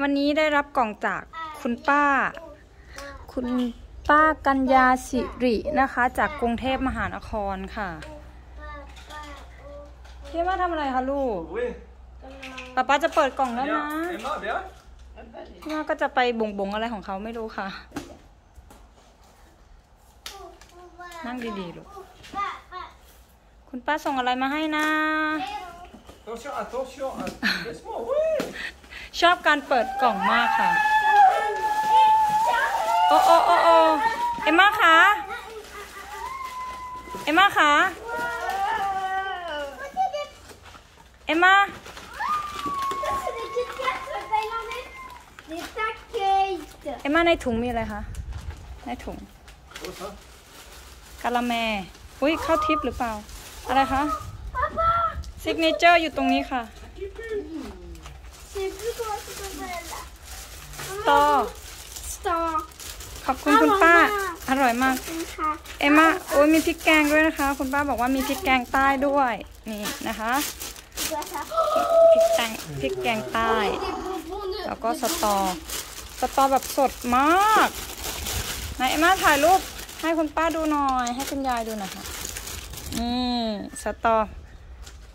วันนี้ได้รับกล่องจากคุณป้า คุณป้ากัญญาสิรินะคะ จากกรุงเทพมหานครค่ะพี่มาทำอะไรคะลูก Oui. ป้าป้าจะเปิดกล่องแล้วนะ Viens, Emma, viens. พี่มาก็จะไปบ่งบงๆอะไรของเขาไม่รู้ค่ะ นั่งดีๆลูกคุณป้าส่งอะไรมาให้นะ Attention, attention. att- Laisse-moi, oui. ชอบการเปิดกล่องมากค่ะ โอ้โอ้โอ้โอ้เอ็มมาคะเอ็มมาคะเอ็มมา Les paquets เอ็มมาในถุงมีอะไรคะ ในถุง Oh, ça. กะละแมอุ้ยเข้าทิปหรือเปล่า อะไรคะ Papa ซิกเนเจอร์อยู่ตรงนี้ค่ะ ต่อ Star. ขอบคุณคุณป้า อร่อยมากค่ะเอ็มมาโอ้ยมีพริกแกงด้วยนะคะ คุณป้าบอกว่ามีพริกแกงใต้ด้วย นี่นะคะพริกแกงพริกแกงใต้ แล้วก็สตอ สตอแบบสดมากไหนเอ็มมาถ่ายรูปให้คุณป้าดูหน่อย ให้คุณยายดูหน่อยค่ะนี่สตอ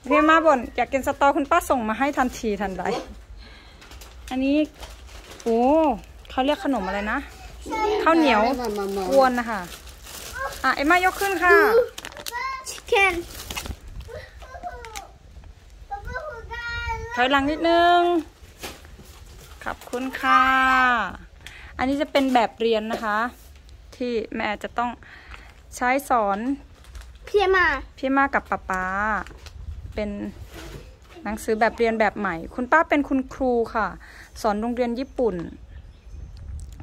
พี่เอ็มมาบ่นอยากกินสตอคุณป้าส่งมาให้ทันทีทันใดอันนี้ โอ้เขาเรียกขนมอะไรนะข้าวเหนียวกวนนะคะอะเอ็มมายกขึ้นค่ะ Chicken. ถอยหลังนิดนึง ขอบคุณค่ะ อันนี้จะเป็นแบบเรียนนะคะ ที่แม่จะต้องใช้สอน Piema. พี่มากับป๊าป๊าเป็น หนังสือแบบเรียนแบบใหม่ คุณป้าเป็นคุณครูค่ะ สอนโรงเรียนญี่ปุ่น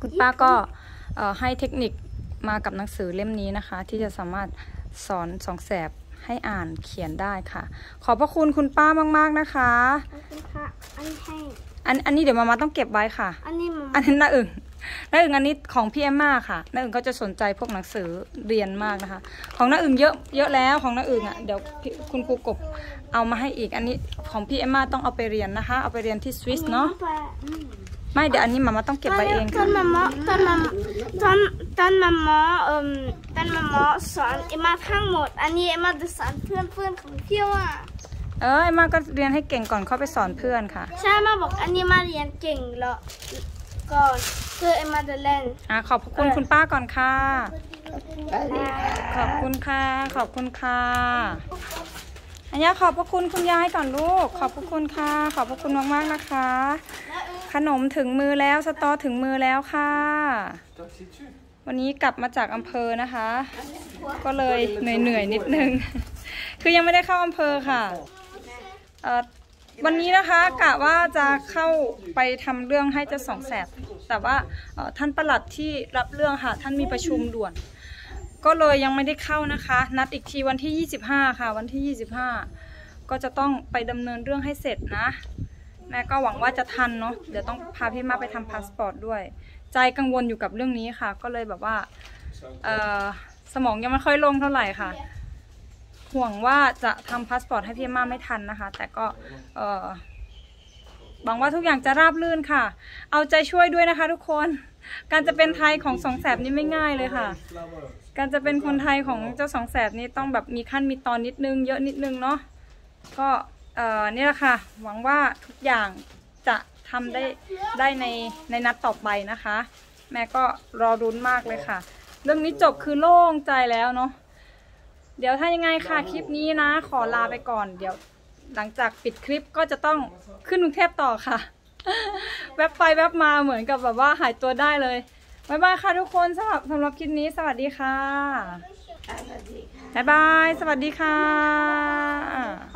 คุณป้าก็เอ่อให้เทคนิคมากับหนังสือเล่มนี้นะคะ ที่จะสามารถสอนสองแสบให้อ่านเขียนได้ค่ะ ขอบพระคุณคุณป้ามาก ๆ นะคะอันนี้ให้ อันอันนี้เดี๋ยวมามาต้องเก็บไว้ค่ะ อันนี้มันอันนี้น้าอึ่ง น้าอึ่งอันนี้ของพี่เอ็มมาค่ะน้าอึ่งก็จะสนใจพวกหนังสือเรียนมากนะคะ ของน้าอึ่งเยอะเยอะแล้วของน้าอึ่งอะเดี๋ยวพี่คุณครูกบเอามาให้อีกอันนี้ของพี่เอ็มมาต้องเอาไปเรียนนะคะ เอาไปเรียนที่สวิสเนาะไม่เดี๋ยวอันนี้มามาต้องเก็บไว้เองตอค่ะนมาม่าตอนมาตอนตอนมาม่าเอ่มตอนมาม่าสอนเอ็มมาทั้งหมด อันนี้เอ็มมาจะสอนเพื่อนเพื่อนของพี่ว่าเออเอ็มมาก็เรียนให้เก่งก่อนเข้าไปสอนเพื่อนค่ะ ใช่มาบอกอันนี้มาเรียนเก่งแล้ว ก่อนคือเอ็มมาจะเล่นอะขอบพระคุณคุณป้าก่อนค่ะ ขอบคุณค่ะ ขอบคุณค่ะอันนี้ขอบพระคุณคุณยายก่อนลูก ขอบพระคุณค่ะ ขอบพระคุณมากๆนะคะ ขนมถึงมือแล้วสตอถึงมือแล้วค่ะ Toi, c'est tu. วันนี้กลับมาจากอำเภอนะคะ ก็เลยเหนื่อยๆนิดนึง คือยังไม่ได้เข้าอำเภอค่ะเอ่อ วันนี้นะคะกะว่าจะเข้าไปทำเรื่องให้เจ้าสองแสบ แต่ว่าท่านประหลัดที่รับเรื่องค่ะ ท่านมีประชุมด่วน ก็เลยยังไม่ได้เข้านะคะ นัดอีกทีวันที่ 25 ค่ะ วันที่ 25 ก็จะต้องไปดำเนินเรื่องให้เสร็จนะ แม่ก็หวังว่าจะทันเนาะเดี๋ยวต้องพาพี่มาไปทำพาสปอร์ตด้วย ใจกังวลอยู่กับเรื่องนี้ค่ะ ก็เลยแบบว่าสมองยังไม่ค่อยโล่งเท่าไหร่ค่ะ ห่วงว่าจะทำพาสปอร์ตให้พี่มาไม่ทันนะคะ แต่ก็เออหวังว่าทุกอย่างจะราบรื่นค่ะ เอาใจช่วยด้วยนะคะทุกคน การจะเป็นไทยของสองแสบนี่ไม่ง่ายเลยค่ะ การจะเป็นคนไทยของเจ้าสองแสบนี่ต้องแบบมีขั้นมีตอนนิดนึง เยอะนิดนึงเนาะ ก็เออนี่แหละค่ะ หวังว่าทุกอย่างจะทำได้ได้ในในนัดต่อไปนะคะ แม่ก็รอรุ้นมากเลยค่ะ เรื่องนี้จบคือโล่งใจแล้วเนาะ เดี๋ยวถ้ายังไงค่ะคลิปนี้นะ ขอลาไปก่อน เดี๋ยวหลังจากปิดคลิปก็จะต้องขึ้นกรุงเทพต่อค่ะ แวบไปแวบมาเหมือนกับแบบว่าหายตัวได้เลยบ๊ายบายค่ะทุกคนสำหรับสำหรับคลิปนี้สวัสดีค่ะบ๊ายบาย สวัสดีค่ะครับ